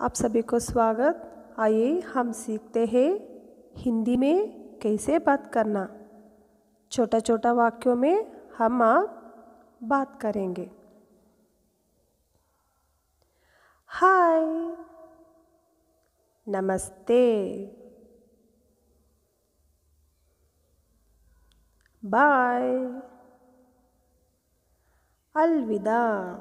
आप सभी को स्वागत। आइए हम सीखते हैं हिंदी में कैसे बात करना। छोटा छोटा वाक्यों में हम आप बात करेंगे। हाय, नमस्ते। बाय। अलविदा।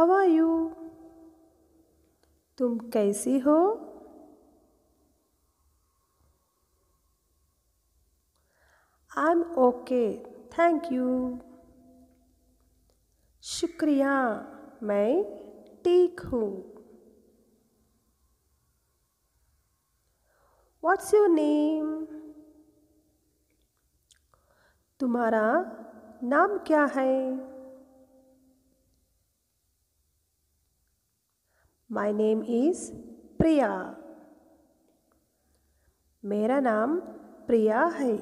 How are you? तुम कैसी हो? I am okay thank you शुक्रिया, मैं ठीक हूँ। व्हाट्स योर नेम तुम्हारा नाम क्या है? माय नेम इज़ प्रिया मेरा नाम प्रिया है।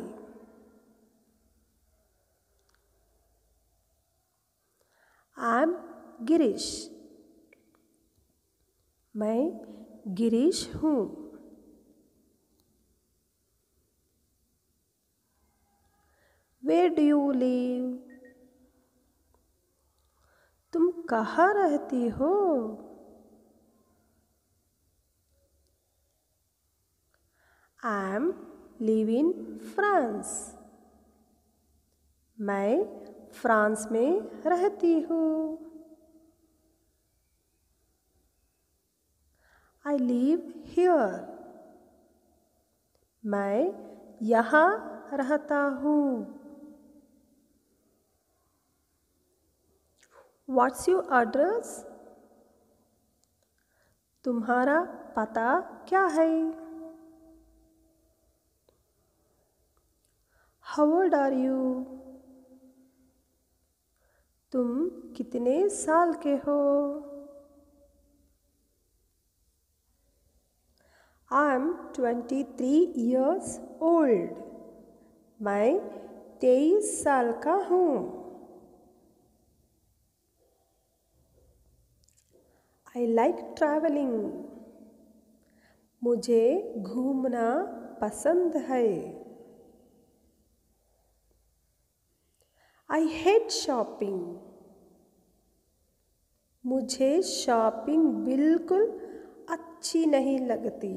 आई एम गिरीश मैं गिरीश हूँ। वेर डू यू लिव तुम कहाँ रहती हो? I am live in France मैं फ्रांस में रहती हूँ। आई लिव हियर मैं यहाँ रहता हूँ। व्हाट्स यू एड्रेस तुम्हारा पता क्या है? हाउ ओल्ड आर यू तुम कितने साल के हो? I am twenty three years old मैं तेईस साल का हूँ। आई लाइक ट्रैवलिंग मुझे घूमना पसंद है। आई हेट शॉपिंग मुझे शॉपिंग बिल्कुल अच्छी नहीं लगती।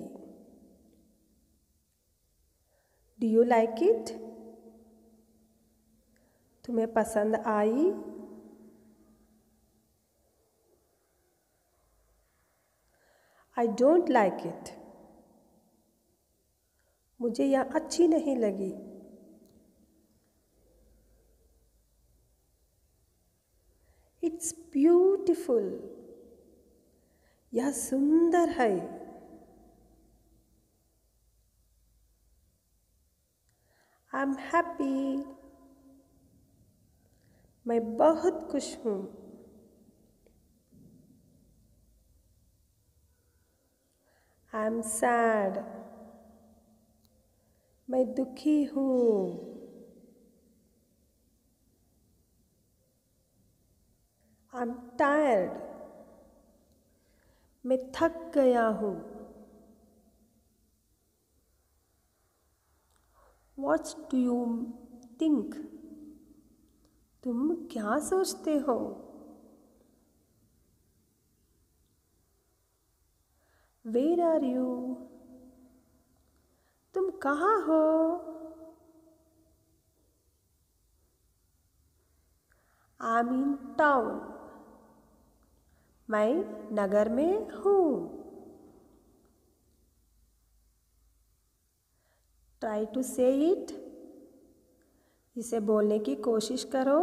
डू यू लाइक इट तुम्हें पसंद आई? आई डोंट लाइक इट मुझे यह अच्छी नहीं लगी। ब्यूटिफुल यह सुंदर है। आई एम हैप्पी मैं बहुत खुश हूँ। आई एम सैड मैं दुखी हूँ। आई एम टायर्ड मैं थक गया हूँ। वॉट्स डू यू थिंक तुम क्या सोचते हो? वेर आर यू तुम कहाँ हो? आई एम इन टाउन मैं नगर में हूँ। ट्राई टू से इट इसे बोलने की कोशिश करो।